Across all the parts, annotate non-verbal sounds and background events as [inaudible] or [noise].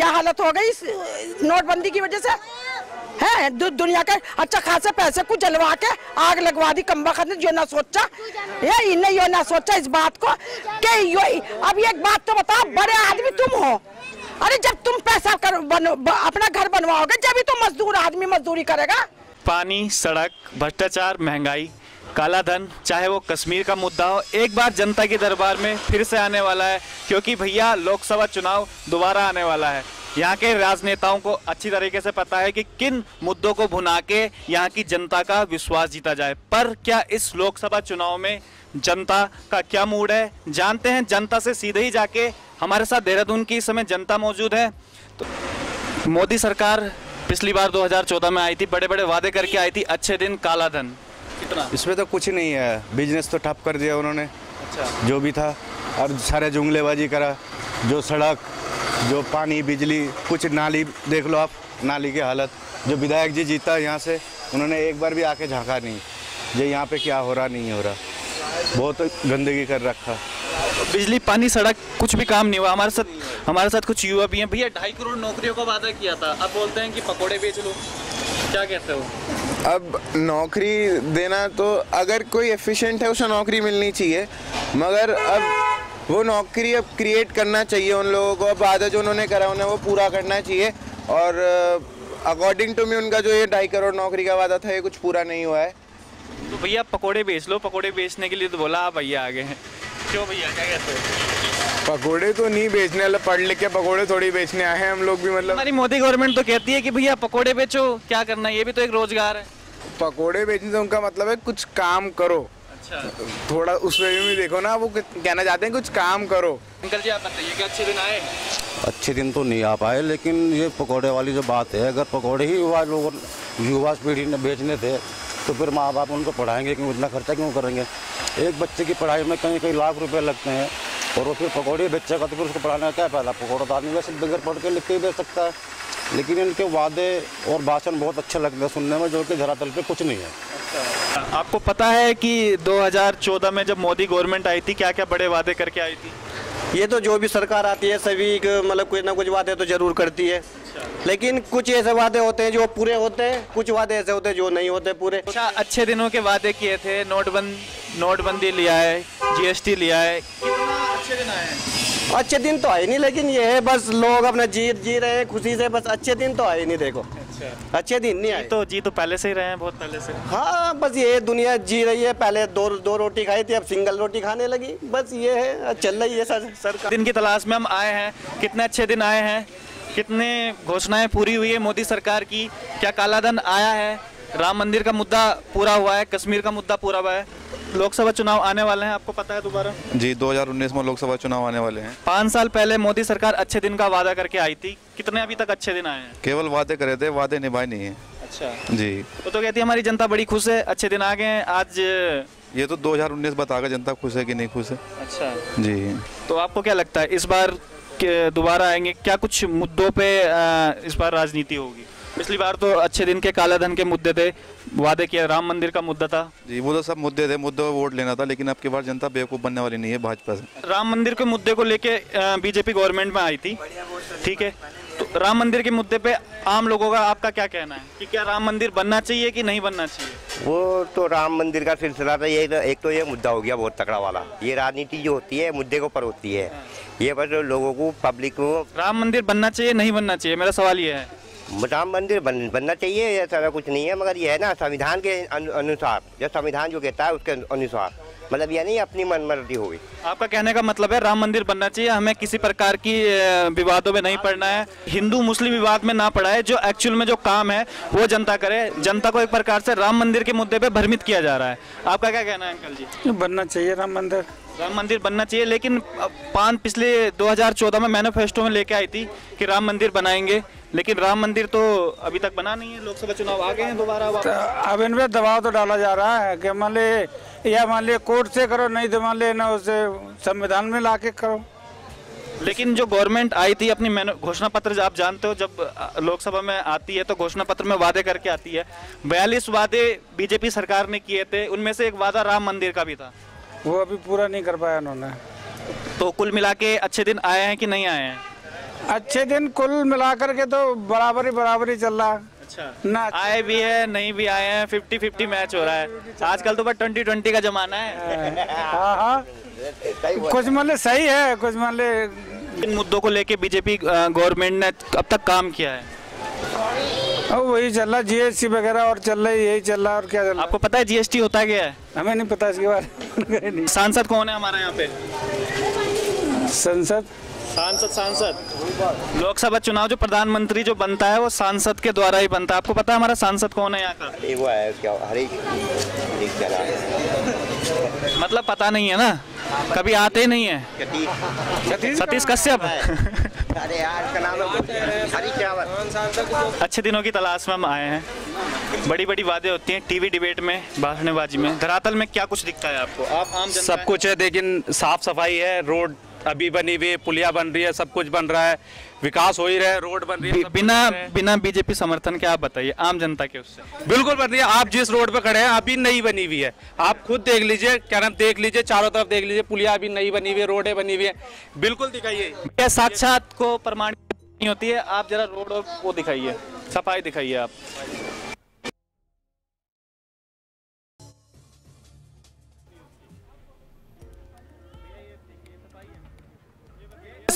क्या हालत हो गई नोटबंदी की वजह से? है दु, दुनिया के अच्छा खासे पैसे को जलवा के आग लगवा दी कम्बा ने जो ना सोचा। ये इन्हें यो ना सोचा इस बात को कि यो अब एक बात तो बताओ बड़े आदमी तुम हो। अरे जब तुम पैसा कर बनो, ब, अपना घर बनवाओगे जब ही तो मजदूर आदमी मजदूरी करेगा। पानी सड़क भ्रष्टाचार महँगाई काला धन, चाहे वो कश्मीर का मुद्दा हो, एक बार जनता के दरबार में फिर से आने वाला है, क्योंकि भैया लोकसभा चुनाव दोबारा आने वाला है। यहाँ के राजनेताओं को अच्छी तरीके से पता है कि किन मुद्दों को भुना के यहाँ की जनता का विश्वास जीता जाए। पर क्या इस लोकसभा चुनाव में जनता का क्या मूड है? जानते हैं, जनता से सीधे ही जाके हमारे साथ देहरादून की इस समय जनता मौजूद है। तो मोदी सरकार पिछली बार 2014 में आई थी बड़े बड़े वादे करके आई थी, अच्छे दिन, काला धन। कितना इसमें तो कुछ नहीं है। बिज़नेस तो ठप कर दिया उन्होंने। अच्छा। जो भी था और सारे जुमलेबाजी करा। जो सड़क जो पानी बिजली कुछ नाली देख लो आप नाली की हालत। जो विधायक जी जीता यहाँ से उन्होंने एक बार भी आके झांका नहीं। जो यहाँ पे क्या हो रहा नहीं हो रहा। बहुत गंदगी कर रखा। बिजली पानी सड़क कुछ भी काम नहीं हुआ। हमारे साथ हमारे साथ कुछ युवा भी हैं। भैया ढाई करोड़ नौकरियों का वादा किया था। अब बोलते हैं कि पकोड़े बेच लो। क्या कहते हो? अब नौकरी देना तो अगर कोई एफिशिएंट है उसे नौकरी मिलनी चाहिए। मगर अब वो नौकरी अब क्रिएट करना चाहिए उन लोगों को अब वादा जो उन्होंने करा उन्हें वो पूरा करना चाहिए। और अकॉर्डिंग टू मी उनका जो ये ढाई करोड़ नौकरी का वादा था ये कुछ पूरा नहीं हुआ है। तो भैया पकोड़े बेच लो पकोड़े बेचने के लिए तो बोला आप भैया आगे हैं। क्यों भैया क्या कहते हो? पकोड़े तो नहीं बेचने वाले पढ़ लिख के पकोड़े थोड़ी बेचने आए हैं हम लोग भी मतलब। हमारी मोदी गवर्नमेंट तो कहती है कि भैया पकोड़े बेचो क्या करना है? ये भी तो एक रोज़गार है। पकोड़े बेचने से उनका मतलब है कुछ काम करो। अच्छा। थोड़ा उस वे में देखो ना वो कहना चाहते हैं कुछ काम करो। अंकल जी आप बताइए कि अच्छे दिन आए? अच्छे दिन तो नहीं आ पाए लेकिन ये पकौड़े वाली जो बात है अगर पकौड़े ही युवा लोग युवा पीढ़ी ने बेचने थे तो फिर माँ बाप उनको पढ़ाएँगे क्यों? इतना खर्चा क्यों करेंगे? एक बच्चे की पढ़ाई में कहीं कहीं लाख रुपए लगते हैं। और वो फिर पकौड़े बेचेगा तो फिर उसको पढ़ाने का क्या फ़ायदा? पकौड़ा तो आदमी वैसे बगैर पढ़ के लिख के ही बेच सकता है। लेकिन इनके वादे और भाषण बहुत अच्छे लगते हैं सुनने में जो कि धरातल पे कुछ नहीं है। आपको पता है कि 2014 में जब मोदी गवर्नमेंट आई थी क्या क्या बड़े वादे करके आई थी? ये तो जो भी सरकार आती है सभी मतलब कुछ ना कुछ वादे तो ज़रूर करती है। लेकिन कुछ ऐसे वादे होते हैं जो पूरे होते हैं कुछ वादे ऐसे होते हैं जो नहीं होते पूरे। अच्छा अच्छे दिनों के वादे किए थे नोटबंद नोटबंदी लिया है जीएसटी लिया है अच्छे दिन आए हैं। अच्छे दिन तो आए नहीं लेकिन ये है बस लोग अपना जी जी रहे हैं खुशी से बस अच्छे दिन तो आए नहीं देखो। अच्छा। अच्छे दिन नहीं आए। तो जी तो पहले से ही रहे हैं बहुत पहले से। हाँ बस ये दुनिया जी रही है पहले दो दो रोटी खाई थी अब सिंगल रोटी खाने लगी। बस ये है चल रही है सर सरकार। दिन की तलाश में हम आए हैं कितने अच्छे दिन आए हैं कितने घोषणाएँ पूरी हुई है मोदी सरकार की क्या काला धन आया है राम मंदिर का मुद्दा पूरा हुआ है कश्मीर का मुद्दा पूरा हुआ है लोकसभा चुनाव आने वाले हैं आपको पता है दोबारा? जी 2019 में लोकसभा चुनाव आने वाले हैं। पाँच साल पहले मोदी सरकार अच्छे दिन का वादा करके आई थी। कितने अभी तक अच्छे दिन आए हैं? केवल वादे करे थे वादे निभाए नहीं है। अच्छा। जी। वो तो कहती है हमारी जनता बड़ी खुश है अच्छे दिन आ गए हैं आज ये तो 2019 बताएगा जनता खुश है कि नहीं खुश है। अच्छा। जी। तो आपको क्या लगता है इस बार दोबारा आएँगे? क्या कुछ मुद्दों पे इस बार राजनीति होगी? पिछली बार तो अच्छे दिन के काला धन के मुद्दे थे। वादे किया राम मंदिर का मुद्दा था। जी वो तो सब मुद्दे थे मुद्दों पे वोट लेना था लेकिन अब की बार जनता बेवकूफ़ बनने वाली नहीं है भाजपा से। राम मंदिर के मुद्दे को लेके बीजेपी गवर्नमेंट में आई थी। ठीक है? तो राम मंदिर के मुद्दे पे आम लोगों का आपका क्या कहना है? कि क्या राम मंदिर बनना चाहिए कि नहीं बनना चाहिए? वो तो राम मंदिर का सिलसिला था ये एक तो ये मुद्दा हो गया बहुत तकड़ा वाला। ये राजनीति जो होती है मुद्दे के ऊपर होती है। ये बस लोगों को पब्लिक को राम मंदिर बनना चाहिए नहीं बनना चाहिए? मेरा सवाल ये है। राम मंदिर बन, बनना चाहिए ऐसा सारा कुछ नहीं है मगर यह है ना संविधान के अनुसार जो संविधान जो कहता है उसके अनुसार मतलब ये नहीं अपनी मनमर्जी होगी। आपका कहने का मतलब है राम मंदिर बनना चाहिए हमें किसी प्रकार की विवादों में नहीं पड़ना है। हिंदू मुस्लिम विवाद में ना पड़ा है जो एक्चुअल में जो काम है वो जनता करे। जनता को एक प्रकार से राम मंदिर के मुद्दे पे भ्रमित किया जा रहा है। आपका क्या कहना है अंकल जी? बनना चाहिए राम मंदिर। राम मंदिर बनना चाहिए लेकिन पान पिछले 2014 में मैनिफेस्टो में लेके आई थी कि राम मंदिर बनाएँगे। लेकिन राम मंदिर तो अभी तक बना नहीं है लोकसभा चुनाव आ गए हैं दोबारा तो अब इन पे दबाव तो डाला जा रहा है कि मान ली या मान ली कोर्ट से करो नहीं तो मान ली ना उसे संविधान में ला के करो। लेकिन जो गवर्नमेंट आई थी अपनी घोषणा पत्र आप जानते हो जब लोकसभा में आती है तो घोषणा पत्र में वादे करके आती है। बयालीस वादे बीजेपी सरकार ने किए थे उनमें से एक वादा राम मंदिर का भी था। वो अभी पूरा नहीं कर पाया उन्होंने। तो कुल मिला के अच्छे दिन आए हैं कि नहीं आए हैं? अच्छे दिन कुल मिलाकर के तो बराबर ही बराबर ही चल रहा है। अच्छा। ना आए भी है नहीं भी आए हैं फिफ्टी फिफ्टी मैच हो रहा है। आजकल तो बस ट्वेंटी ट्वेंटी का जमाना है। हाँ हाँ। कुछ मतलब सही है कुछ मतलब इन मुद्दों को लेके बीजेपी गवर्नमेंट ने अब तक काम किया है। अब वही चल रहा जीएसटी वगैरह और चल रहा है यही चल रहा है और क्या चल रहा आपको पता है जीएसटी होता क्या है है? हमें नहीं पता इसके बारे में। सांसद कौन है हमारे यहाँ पे? संसद? सांसद सांसद। लोकसभा चुनाव जो प्रधानमंत्री जो बनता है वो सांसद के द्वारा ही बनता है। आपको पता है हमारा सांसद कौन है यहाँ का? वो है क्या हरीश हरीश क्या नाम है। मतलब पता नहीं है ना? कभी आते नहीं है। सतीश। सतीश कश्यप। [laughs] अरे यार नाम है अच्छे दिनों की तलाश में हम आए हैं। बड़ी बड़ी बातें होती हैं टीवी डिबेट में भाषणबाजी में। धरातल में क्या कुछ दिखता है आपको? आप आम सब कुछ है लेकिन साफ़ सफ़ाई है रोड अभी बनी हुई है पुलिया बन रही है सब कुछ बन रहा है विकास हो ही रहा है रोड बन रही है बिना बन बीजेपी समर्थन के आप बताइए आम जनता के उससे। बिल्कुल बन रही है आप जिस रोड पे खड़े हैं अभी नई बनी हुई है। आप खुद देख लीजिए क्या नाम देख लीजिए चारों तरफ़ देख लीजिए पुलिया अभी नई बनी हुई है रोडें बनी हुई है। बिल्कुल दिखाइए। साक्षात को प्रमाणित नहीं होती है? आप जरा रोड और वो दिखाइए सफ़ाई दिखाइए आप।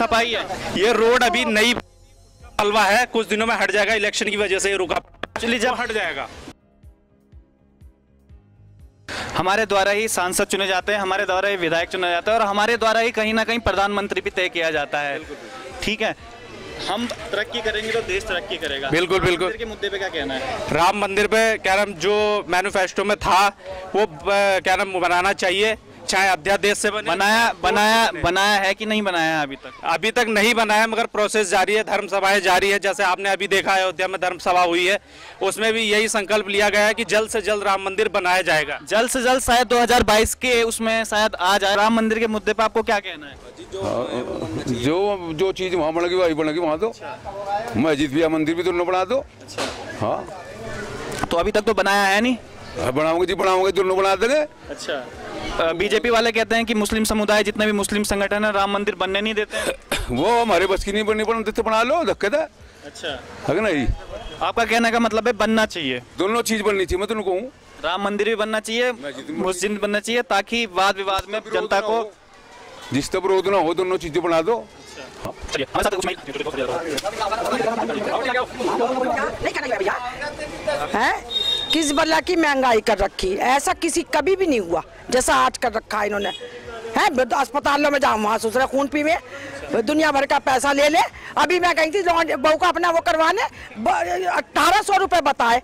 सफ़ाई है। ये रोड अभी नई मलबा है कुछ दिनों में हट जाएगा इलेक्शन की वजह से ये रुका। चलिए जब हट जाएगा। हमारे द्वारा ही सांसद चुने जाते हैं हमारे द्वारा ही विधायक चुना जाता है और हमारे द्वारा ही कहीं ना कहीं प्रधानमंत्री भी तय किया जाता है। ठीक है? हम तरक्की करेंगे तो देश तरक्की करेगा। बिल्कुल, बिल्कुल। के मुद्दे पे क्या कहना है? राम मंदिर पे क्या नाम जो मैनिफेस्टो में था वो क्या नाम बनाना चाहिए। चाहे अध्यादेश से बने बनाया बनाया बनाया है कि नहीं बनाया है अभी तक? अभी तक नहीं बनाया मगर प्रोसेस जारी है धर्म सभाएँ जारी है। जैसे आपने अभी देखा है अयोध्या में धर्म सभा हुई है उसमें भी यही संकल्प लिया गया है कि जल्द से जल्द राम मंदिर बनाया जाएगा। जल्द से जल्द शायद 2022 के उसमें शायद आ जाए। राम मंदिर के मुद्दे पे आपको क्या कहना है? जो जो चीज़ वहाँ बनेगी वही बनेगी वहाँ तो। मस्जिद भी मंदिर भी दोनों बना दो। हाँ। तो अभी तक तो बनाया है नहीं? बनाओगे जी बनाओगे दोनों बना देंगे। अच्छा। बीजेपी वाले कहते हैं कि मुस्लिम समुदाय जितने भी मुस्लिम संगठन है राम मंदिर बनने नहीं देते। [coughs] वो हमारे बस की नहीं बननी पड़ती तो बना लो धक्के दे। अच्छा। है कि नहीं? आपका कहने का मतलब है बनना चाहिए। दोनों चीज़ बननी चाहिए मैं तुमको कहूँ। राम मंदिर भी बनना चाहिए मस्जिद बनना चाहिए ताकि वाद विवाद में जनता को जिस तब विरोध ना हो दोनों चीज़ें बना दो। चलिए हमारे साथ कुछ नहीं करेगा भैया। है? किस बल्ला की महँगाई कर रखी ऐसा किसी कभी भी नहीं हुआ जैसा आज कर रखा है इन्होंने। है अस्पतालों में जाओ वहाँ सोच रहे खून पीवे दुनिया भर का पैसा ले ले। अभी मैं कही थी बहू का अपना वो करवाने अट्ठारह सौ रुपये बताए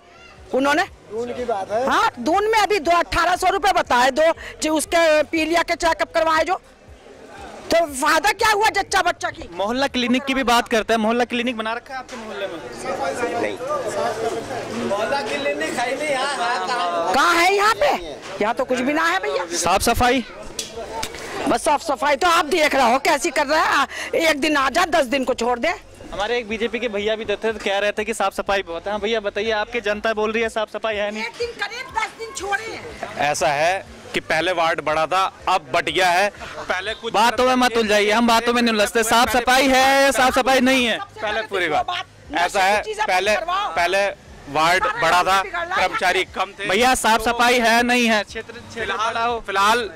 उन्होंने। उनकी बात है? हाँ दून में अभी दो अट्ठारह सौ रुपये बताए दो उसके पीलिया के चेकअप करवाए जो। तो फ़ायदा क्या हुआ जच्चा बच्चा की? मोहल्ला क्लिनिक की भी बात करते हैं। मोहल्ला क्लिनिक बना रखा है आपके मोहल्ले में? नहीं। मोहल्ला क्लिनिक है नहीं कहाँ है यहाँ पे? यहाँ तो कुछ भी ना है भैया। साफ़ सफ़ाई। बस साफ़ सफ़ाई तो आप देख रहे हो कैसी कर रहा है? एक दिन आ जा दस दिन को छोड़ दे। हमारे एक बीजेपी के भैया भी थे तो कह रहे थे कि साफ़ सफ़ाई बहुत है। हाँ भैया बताइए आपकी जनता बोल रही है साफ़ सफ़ाई है नहीं? एक दिन करे दस दिन छोड़े। ऐसा है कि पहले वार्ड बड़ा था अब बट गया है। पहले कुछ बातों में मत उलझाइए हम बातों में नहीं उलझते। साफ़ सफ़ाई है साफ़ सफ़ाई नहीं है। पहले पूरी बात। ऐसा है पहले पहले वार्ड बड़ा था कर्मचारी कम थे। भैया साफ़ सफ़ाई है नहीं है। क्षेत्र क्षेत्र फ़िलहाल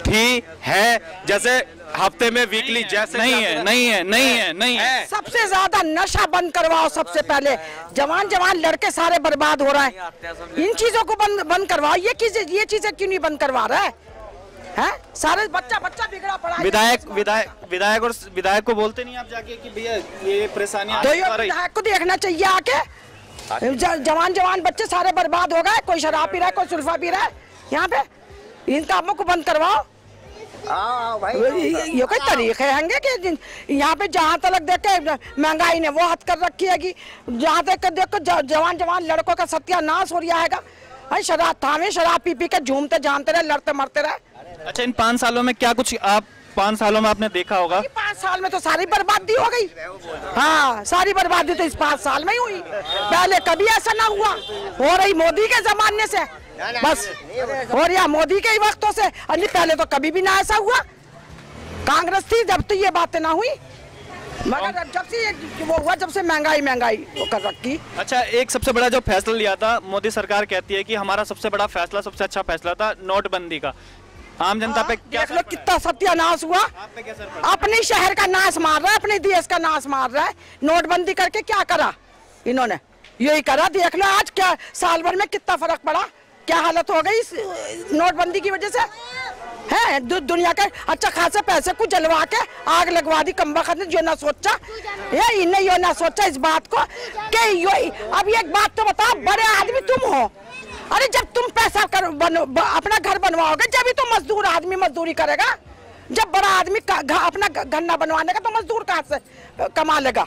थी है जैसे हफ़्ते में वीकली जैसे नहीं है नहीं है नहीं है। नहीं है। सबसे ज़्यादा नशा बंद करवाओ सबसे पहले। जवान जवान लड़के सारे बर्बाद हो रहे हैं। इन चीज़ों को बंद बंद करवाओ। ये चीज़ें ये चीज़ें क्यों नहीं बंद करवा रहा? है? हैं? सारे बच्चा बच्चा बिगड़ा पड़ा विधायक विधायक विधायक और विधायक को बोलते नहीं आप जाके कि भैया ये परेशानियाँ तो विधायक को देखना चाहिए आके। जवान जवान बच्चे सारे बर्बाद हो गए। कोई शराब पी रहा है कोई सुल्फा पी रहा है। यहाँ पे इन कामों को बंद करवाओ। ये ये कोई तरीके होंगे कि यहाँ पे जहाँ तक देख के महँगाई ने वो हद कर रखी है कि जहाँ तक देख के जवान जवान लड़कों का सत्यानाश हो रहा है अरे शराब थामे शराब पी पी के झूमते जानते रहे लड़ते मरते रहे। अच्छा इन पाँच सालों में क्या कुछ आप पाँच सालों में आपने देखा होगा? पाँच साल में तो सारी बर्बादी हो गई। हाँ सारी बर्बादी तो इस पाँच साल में ही हुई। पहले कभी ऐसा ना हुआ। हो रही मोदी के जमाने से। बस। और रहा मोदी के ही वक्तों से अरे पहले तो कभी भी ना ऐसा हुआ। कांग्रेस थी जब तो ये बातें ना हुई। मगर जब से ये वो हुआ जब से महँगाई महँगाई वो कर रखी। अच्छा एक सबसे बड़ा जो फैसला लिया था मोदी सरकार कहती है कि हमारा सबसे बड़ा फैसला सबसे अच्छा फैसला था नोटबंदी का। आम जनता पे क्या देख लो कितना सत्यानाश हुआ। अपने शहर का नाश मार रहा है अपने देश का नाश मार रहा है। नोटबंदी करके क्या करा? इन्होंने। यही करा देख लो आज क्या साल भर में कितना फ़र्क पड़ा। क्या हालत हो गई नोटबंदी की वजह से? है? दु, दुनिया के अच्छा खासे पैसे को जलवा के आग लगवा दी कम वक्त जो ना सोचा। ये इन्हें यो ना सोचा इस बात को कि यो अब एक बात तो बताओ बड़े आदमी तुम हो। अरे जब तुम पैसा कर बन, ब, अपना घर बनवाओगे जब ही तो मजदूर आदमी मजदूरी करेगा। जब बड़ा आदमी अपना घ- घर ना बनवाने का तो मजदूर कहाँ से कमा लेगा?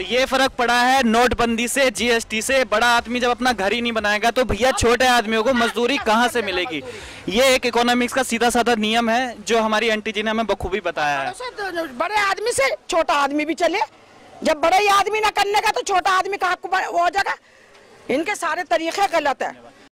तो ये फ़र्क पड़ा है नोटबंदी से जीएसटी से। बड़ा आदमी जब अपना घर ही नहीं बनाएगा तो भैया छोटे आदमियों को मजदूरी कहाँ से मिलेगी? ये एक इकोनॉमिक्स का सीधा साधा नियम है जो हमारी आंटी जी ने हमें बखूबी बताया है। तो बड़े आदमी से छोटा आदमी भी चले। जब बड़े आदमी ना करने का तो छोटा आदमी कहाँ हो जाएगा? इनके सारे तरीके गलत है।